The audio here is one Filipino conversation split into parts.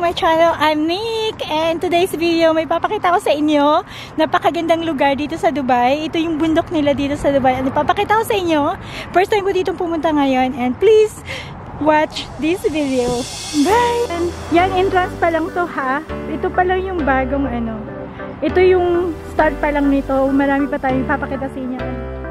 my channel. I'm Nick and today's video may papakita ko sa inyo napakagandang lugar dito sa Dubai. Ito yung bundok nila dito sa Dubai. Ano papakita ko sa inyo? First time ko dito pumunta ngayon and please watch this video. Bye! Yan, entrance pa lang to ha. Ito pa lang yung bagong ano. Ito yung start pa lang nito. Marami pa tayong papakita sa inyo.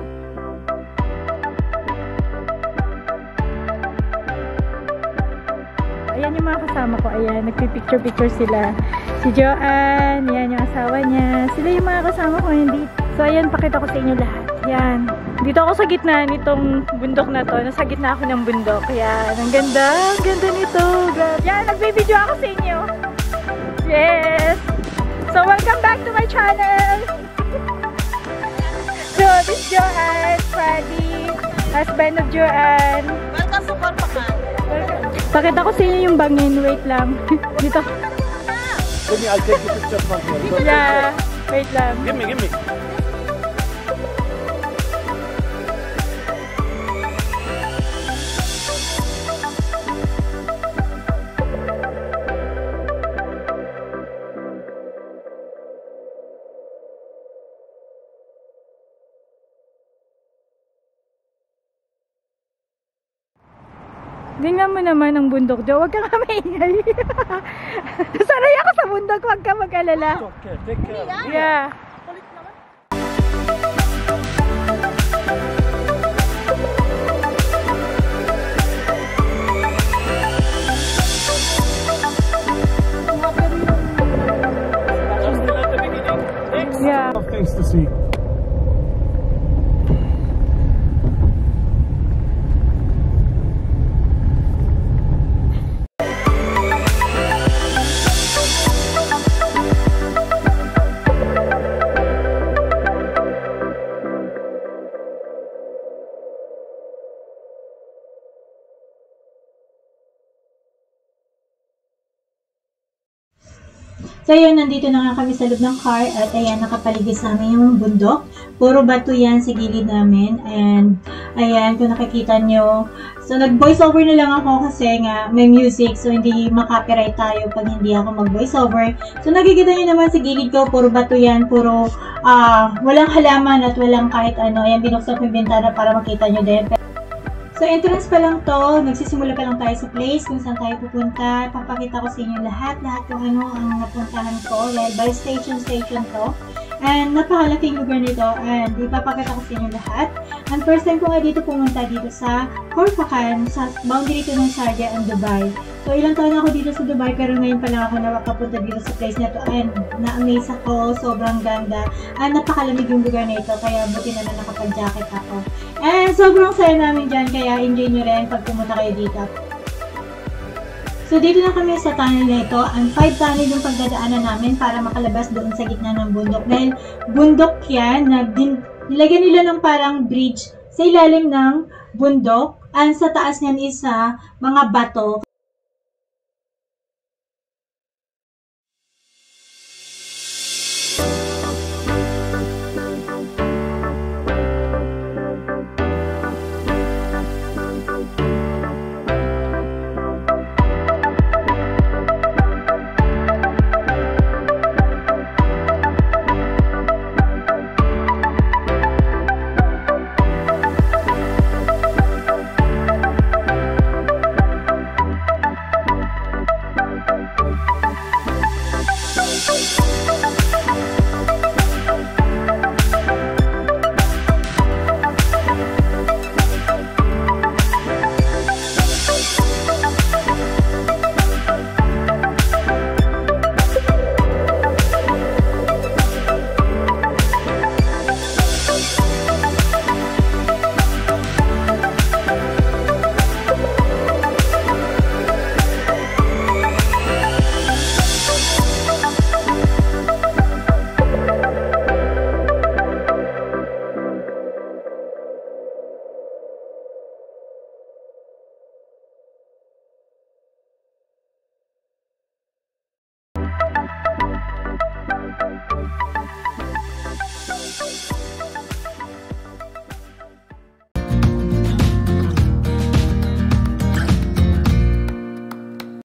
Ayan yung mga kasama ko. Ayan, nagpipicture-picture sila. Si Joanne, yan yung asawa niya. Sila yung mga kasama ko hindi. So, ayan, pakita ko sa inyo lahat. Yan. Dito ako sa gitna nitong bundok na to. Nasa gitna ako ng bundok. Yan. Ang ganda. Ang ganda nito. Grabe. Yan, nagbibideo ako sa inyo. Yes. So, welcome back to my channel. so, this is Joanne, Freddy, husband of Joanne. Pakita ko sa inyo yung bangin. Wait lang. Dito. Give me, I'll take the picture from here. Yeah. Wait lang. Give me, give me. Tingnan mo naman ang bundok, Jo. Huwag ka nga maingay. Sanay ako sa bundok. Huwag ka mag-alala. Okay, take care. Yeah. Yeah. Of things to see. So yun, nandito na nga kami sa loob ng car at ayan, nakapaligid sa amin yung bundok. Puro bato yan sa gilid namin and ayan, kung nakikita nyo. So nag-voice over na lang ako kasi nga may music so hindi makapiright tayo pag hindi ako mag-voice over. So nakikita nyo naman sa gilid ko, puro bato yan, puro ah walang halaman at walang kahit ano. Ayan, binuksan ko yung bintana para makita nyo din. So, entrance pa lang to. Nagsisimula pa lang tayo sa place kung saan tayo pupunta. Papakita ko sa inyo lahat, lahat kung ano ang napuntahan ko. Dahil by station, station to. And napakalaking lugar nito and ipapakita ko sa inyo lahat. And first time ko nga dito pumunta dito sa Corpacan, sa boundary to ng Sharjah and Dubai. So, ilang taon na ako dito sa Dubai pero ngayon pa lang ako nakapunta dito sa place na to and na-amaze ako, sobrang ganda. And napakalamig yung lugar na ito kaya buti naman nakapag-jacket ako. And sobrang saya namin dyan, kaya enjoy nyo rin pag pumunta kayo dito. So, dito na kami sa tunnel na ito. Ang 5 tunnel yung pagdadaanan namin para makalabas doon sa gitna ng bundok. Dahil bundok yan, na din, nilagyan nila ng parang bridge sa ilalim ng bundok. And sa taas niyan is ah, mga bato.